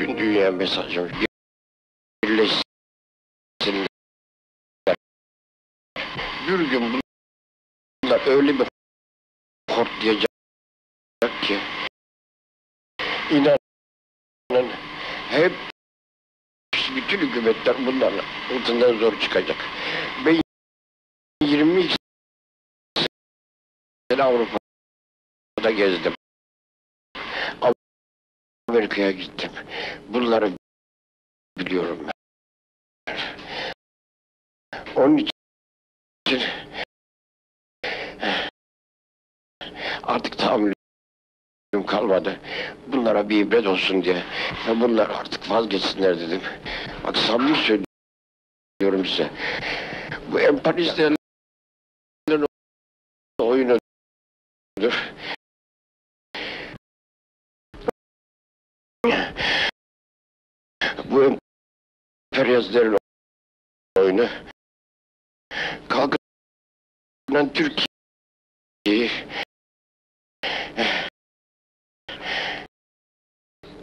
Bütün dünya mesajım. Birleşsinler. Bir gün bunlar öyle bir hortlayacak ki inanın hep bütün hükümetler bunlarla altından zor çıkacak. Ben 22 sene Avrupa'da gezdim. Amerika'ya gittim. Bunları biliyorum ben. Onun için artık tahammülüm kalmadı. Bunlara bir ibret olsun diye. Ve bunlar artık vazgeçsinler dedim. Bak samimi söylüyorum size. Bu empanistlerin oyunudur. Bu emperyalistlerin oyunu. Kalkın Türkiye'yi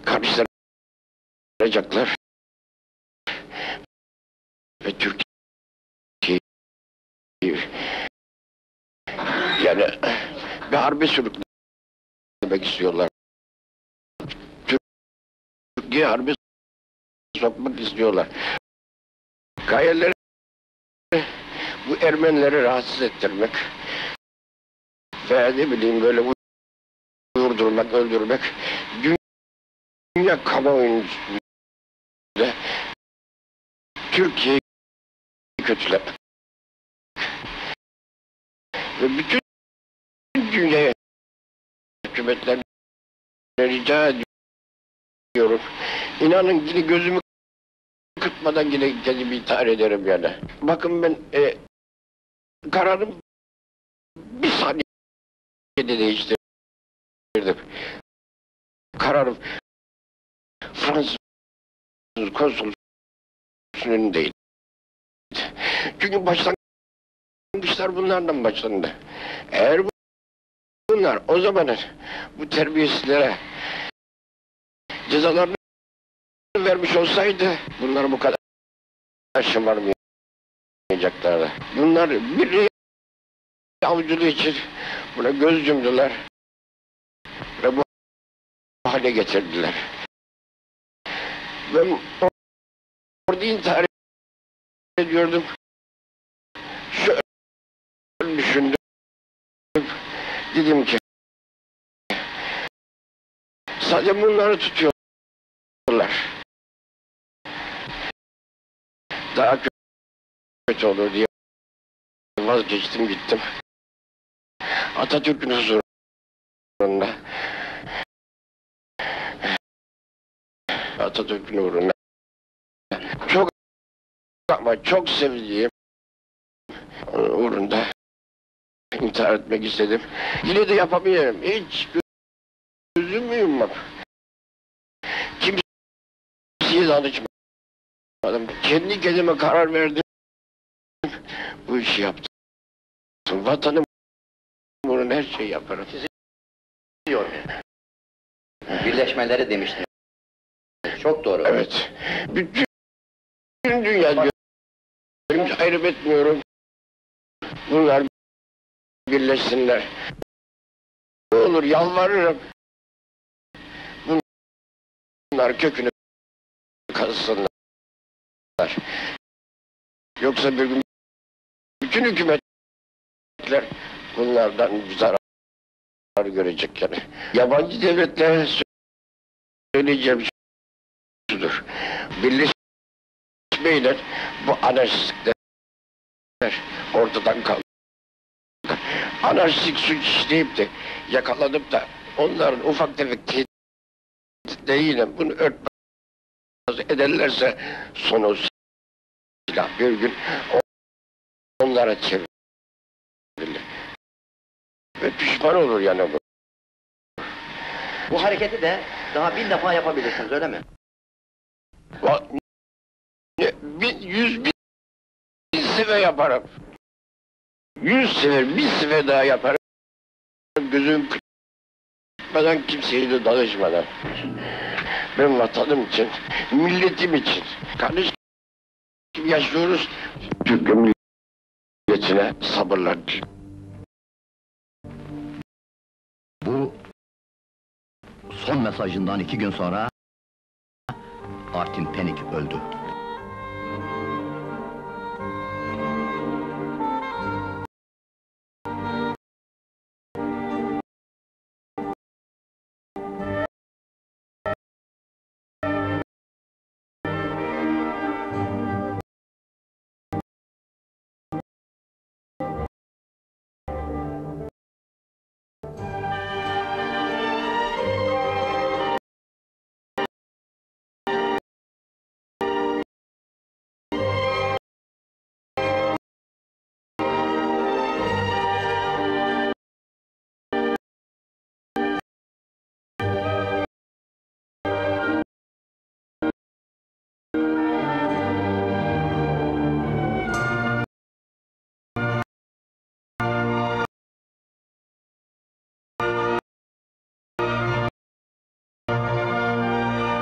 karıştıracaklar ve Türkiye'yi yani bir harbe sürüklemek istiyorlar. Türkiye harbe sokmak istiyorlar. Gayeleri bu Ermenileri rahatsız ettirmek ve ne bileyim böyle vurdurmak, öldürmek dünya kamuoyunda Türkiye'yi kötülemek ve bütün dünyaya hükümetlerine rica ediyorum. İnanın gözümü kırpmadan yine kendimi intihar ederim yani. Bakın ben e, kararım bir saniyede değiştirdim. Kararım Fransız konsolosunun önündeydi. Çünkü başlangıçlar bunlardan başlandı. Eğer bunlar o zaman bu terbiyesizlere cezalarını vermiş olsaydı bunlar bu kadar şımarmayacaklardı. Bunlar bir avcılığı için buna göz yumdular ve bu hale getirdiler. Ben orada intihar ediyordum. Şöyle düşündüm. Dedim ki sadece bunları tutuyorlar. Daha kötü olur diye vazgeçtim gittim. Atatürk'ün huzurunda Atatürk'ün uğruna çok ama çok sevdiğim uğrunda intihar etmek istedim. Yine de yapamıyorum. Hiç gözümü yummam. Kimseye danışmadım. Kendi kendime karar verdim. Bu işi yaptım. Vatanım uğruna her şeyi yaparım. Sizi diyor. Birleşmeleri demiştin. Çok doğru. Evet. Bütün dünya diyorum. Ayrım etmiyorum. Bunlar birleşsinler. Ne olur yalvarırım. Bunlar kökünü kazısınlar. Yoksa bir gün bütün hükümetler bunlardan zarar görecek yani. Yabancı devletlere söyleyeceğim şudur. Birleşmeyle bu anarşistlikler ortadan kaldı. Anarşistik suç işleyip de yakalanıp da onların ufak tefek tehditleriyle bunu örtmez ederlerse sonu bir gün onlara çevrilir. Ve pişman olur yani bu. Bu hareketi de daha bin defa yapabilirsiniz öyle mi? Bin, yüz bin, bin sefer yaparım. Yüz sefer, bir sefer daha yaparım. Gözüm kırpmadan kimseye de danışmadan. Ben vatanım için, milletim için. Kardeş yaşıyoruz. Türk milletine sabırlar. Bu son mesajından iki gün sonra Artin Penik öldü.